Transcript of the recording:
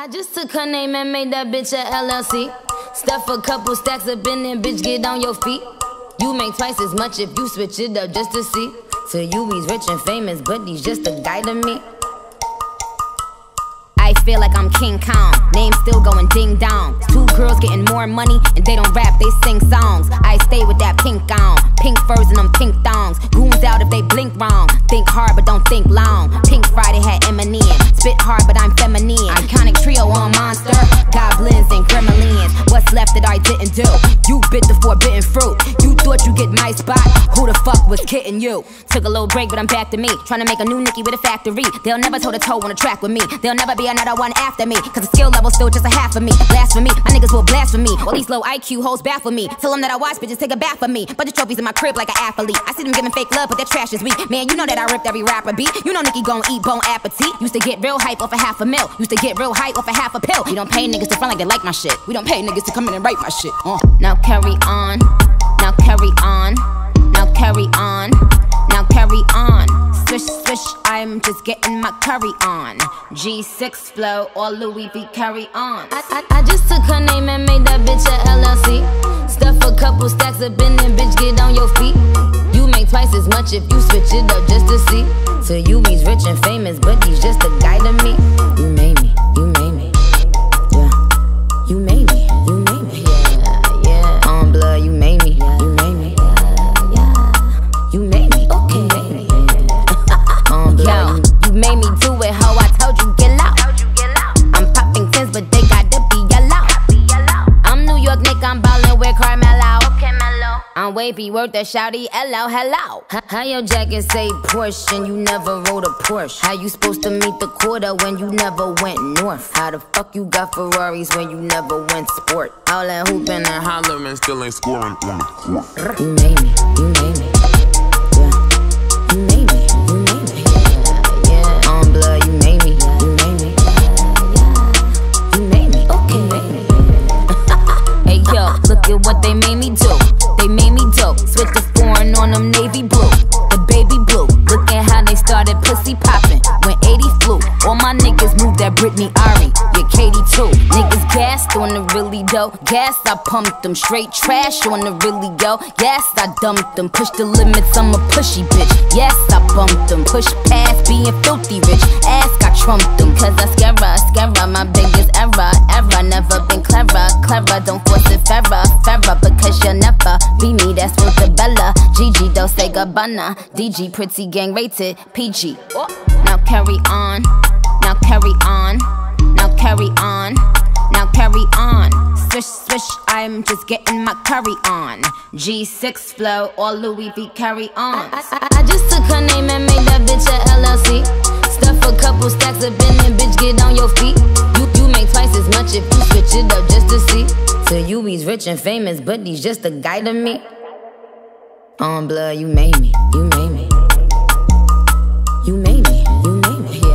I just took her name and made that bitch a LLC. Stuff a couple stacks up in there, bitch, get on your feet. You make twice as much if you switch it up just to see. So you, he's rich and famous, but he's just a guy to me. I feel like I'm King Kong. Name still going ding dong. Two girls getting more money and they don't rap, they sing songs. I stay with that pink on, pink furs and them pink thongs. Goons out if they blink wrong. Think hard but don't think long. Pink Friday had Eminem. Spit hard but I'm feminine. Iconic trio on monster. Left that I didn't do? You bit the forbidden fruit. You thought you get my spot. Who the fuck was kidding you? Took a little break but I'm back to me. Trying to make a new Nicki with a factory. They'll never toe to toe on a track with me. They'll never be another one after me. Cause the skill level's still just a half of me. Blasphemy, my niggas will blaspheme. All these low IQ hoes baffle me. Tell them that I watch bitches take a bath for me. Bunch of trophies in my crib like an athlete. I see them giving fake love, but their trash is weak. Man, you know that I ripped every rapper beat. You know Nicki gon' eat bone appetit. Used to get real hype off a half a mil. Used to get real hype off a half a pill. We don't pay niggas to front like they like my shit. We don't pay niggas to come in and write my shit. Uh. Now carry on. Now carry on. Now carry on. Now carry on. Swish, swish, I'm just getting my curry on. G6 flow, all Louis V carry on. I, I, I just took her name and made that bitch a LLC. Stuff a couple stacks up in there, bitch, get on your feet. You make twice as much if you switch it up just to see. So you, he's rich and famous, but he's just a guy to me. I'm way be worth a shouty, hello, hello. H- How your jacket say Porsche and you never rode a Porsche? How you supposed to meet the quarter when you never went north? How the fuck you got Ferraris when you never went sport? All that hooping and hollering. Still ain't scoring on the court. You made me, you made me. Look at what they made me do. They made me dope. Switch the foreign on them navy blue. The baby blue. Look at how they started pussy popping. When 80 flew, all my niggas moved that Britney Ari. Yeah, Katie too. Niggas gassed on the really dough. Gas, I pumped them. Straight trash on the really go. Yes, I dumped them. Push the limits, I'm a pushy bitch. Yes, I bumped them. Push past being filthy rich. Ask, I trumped them. Cause I scare her. My biggest error, error. Never Gabbana. DG, pretty gang rated. PG. Now carry on. Now carry on. Now carry on. Now carry on. Swish, swish, I'm just getting my curry on. G6 flow, all Louis V carry on. I, I, I just took her name and made that bitch a LLC. Stuff a couple stacks up in there, bitch, get on your feet. You, you make twice as much if you switch it up just to see. So you, he's rich and famous, but he's just a guy to me. On blood, you made me, you made me. You made me, you made me.